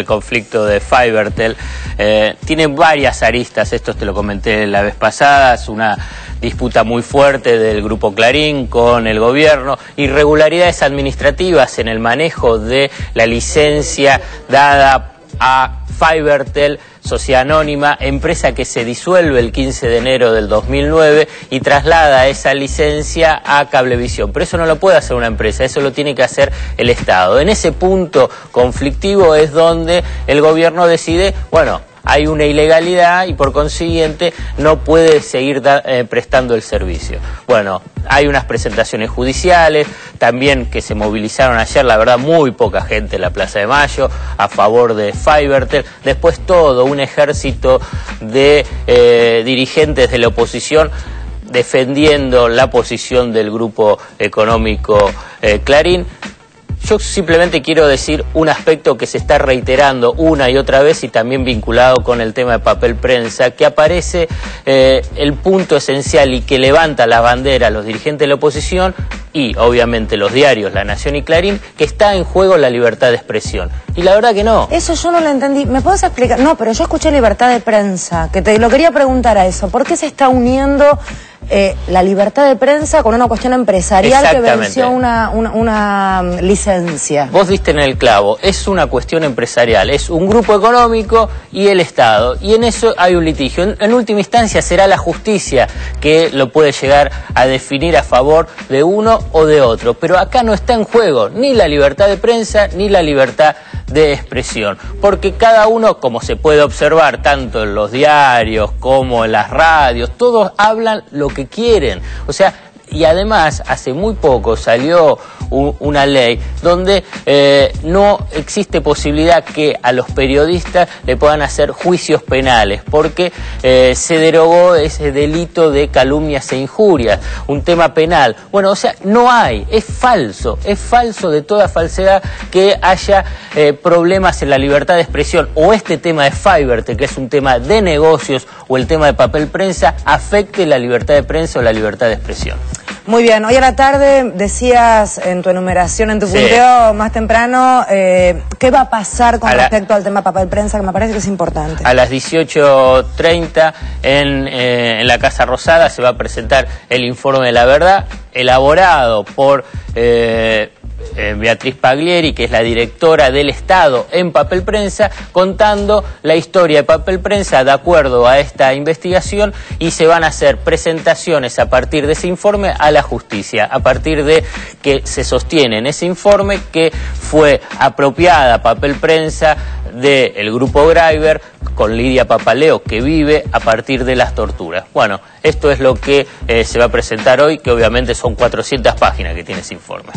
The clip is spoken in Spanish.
El conflicto de Fivertel eh, tiene varias aristas, esto te lo comenté la vez pasada, es una disputa muy fuerte del Grupo Clarín con el gobierno, irregularidades administrativas en el manejo de la licencia dada a Fivertel, sociedad anónima, empresa que se disuelve el 15 de enero del 2009 y traslada esa licencia a Cablevisión. Pero eso no lo puede hacer una empresa, eso lo tiene que hacer el Estado. En ese punto conflictivo es donde el gobierno decide, bueno, hay una ilegalidad y por consiguiente no puede seguir eh, prestando el servicio. Bueno, hay unas presentaciones judiciales, también que se movilizaron ayer, la verdad, muy poca gente en la Plaza de Mayo a favor de Fivertel. Después todo un ejército de eh, dirigentes de la oposición defendiendo la posición del grupo económico eh, Clarín. Yo simplemente quiero decir un aspecto que se está reiterando una y otra vez y también vinculado con el tema de papel prensa, que aparece eh, el punto esencial y que levanta la bandera a los dirigentes de la oposición y obviamente los diarios La Nación y Clarín, que está en juego la libertad de expresión. Y la verdad que no. Eso yo no lo entendí. ¿Me puedes explicar? No, pero yo escuché libertad de prensa, que te lo quería preguntar a eso. ¿Por qué se está uniendo eh, la libertad de prensa con una cuestión empresarial que venció una, una, mm, licencia. Vos diste en el clavo, es una cuestión empresarial, es un grupo económico y el Estado, y en eso hay un litigio. En, última instancia será la justicia que lo puede llegar a definir a favor de uno o de otro, pero acá no está en juego ni la libertad de prensa ni la libertad de expresión, porque cada uno, como se puede observar tanto en los diarios como en las radios, todos hablan lo que quieren. O sea, y además hace muy poco salió una ley donde eh, no existe posibilidad que a los periodistas le puedan hacer juicios penales porque eh, se derogó ese delito de calumnias e injurias, un tema penal. Bueno, o sea, no hay, es falso, es falso de toda falsedad que haya eh, problemas en la libertad de expresión o este tema de Fiberte, que es un tema de negocios, o el tema de papel prensa, afecte la libertad de prensa o la libertad de expresión. Muy bien, hoy a la tarde decías en tu enumeración, en tu punteo más temprano, eh, ¿qué va a pasar con respecto al tema papel prensa, que me parece que es importante? A las 18.30 en, eh, en la Casa Rosada se va a presentar el informe de la verdad, elaborado por... Eh, eh, Beatriz Paglieri, que es la directora del Estado en Papel Prensa, contando la historia de Papel Prensa de acuerdo a esta investigación y se van a hacer presentaciones a partir de ese informe a la justicia, a partir de que se sostiene en ese informe que fue apropiada Papel Prensa del grupo Greiber con Lidia Papaleo, que vive a partir de las torturas. Bueno, esto es lo que eh, se va a presentar hoy, que obviamente son 400 páginas que tiene ese informe.